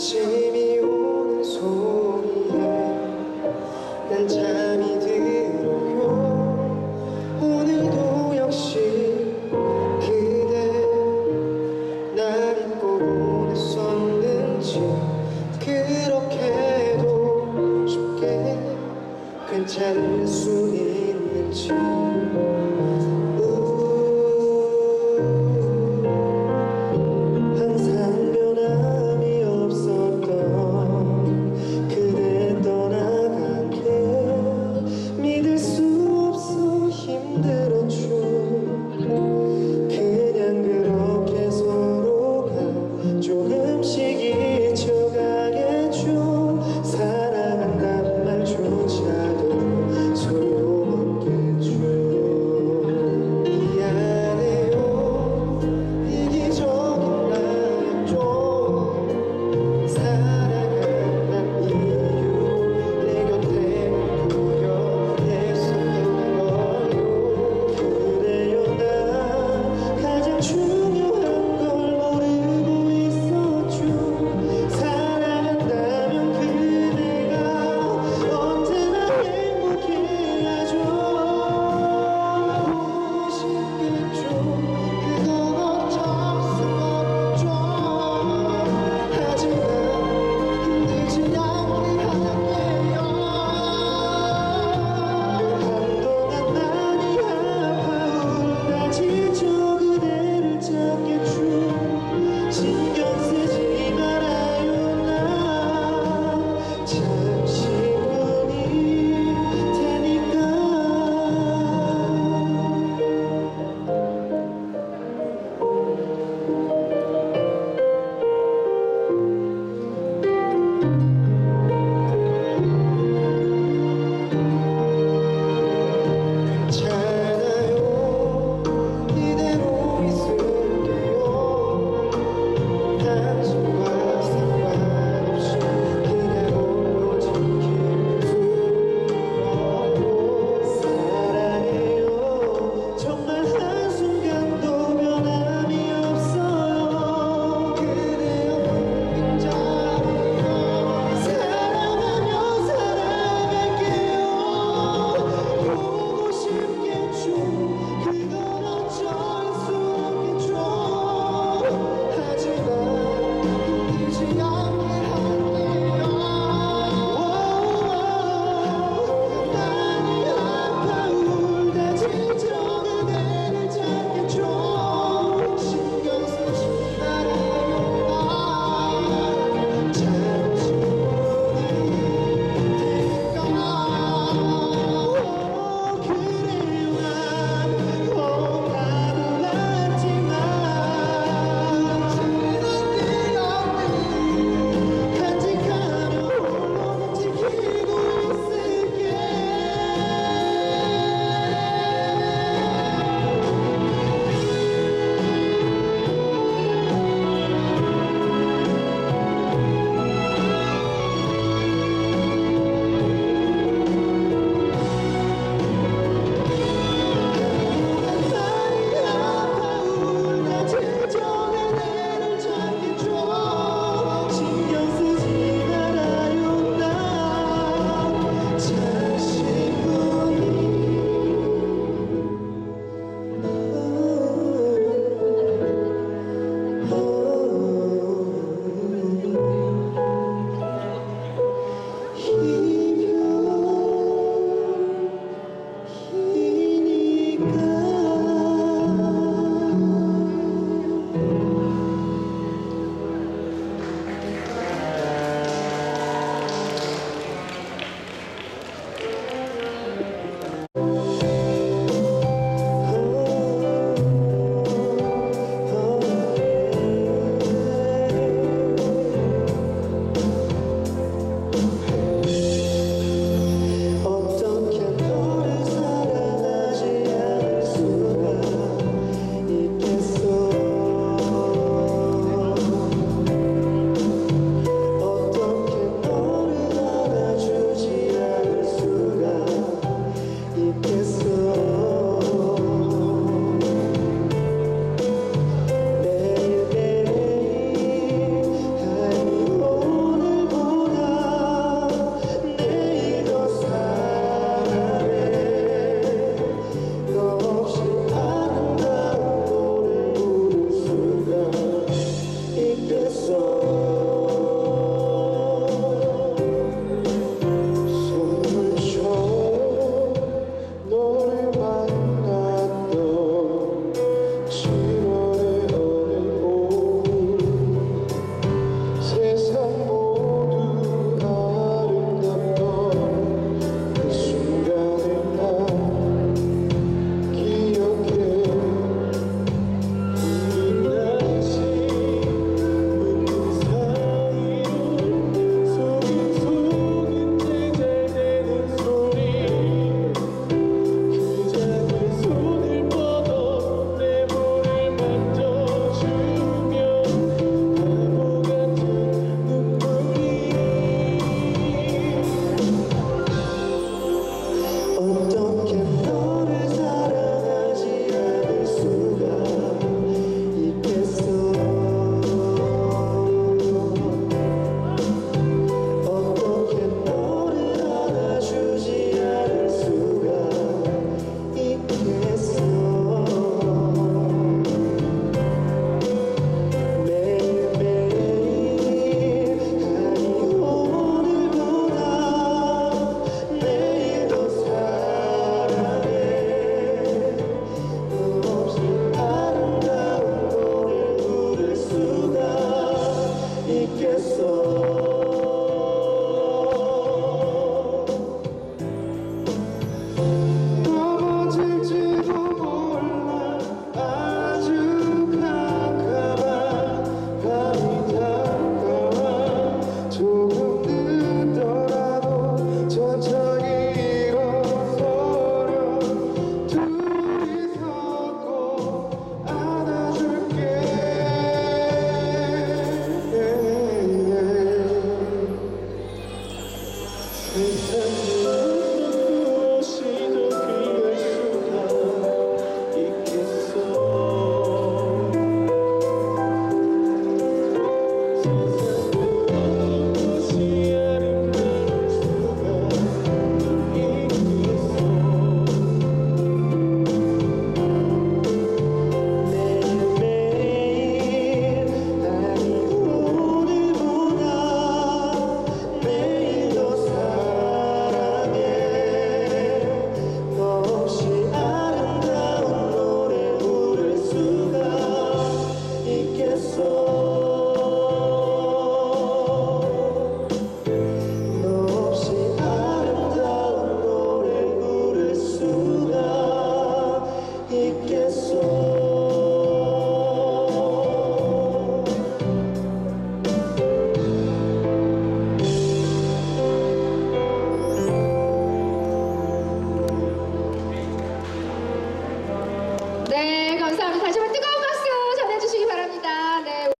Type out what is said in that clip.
change.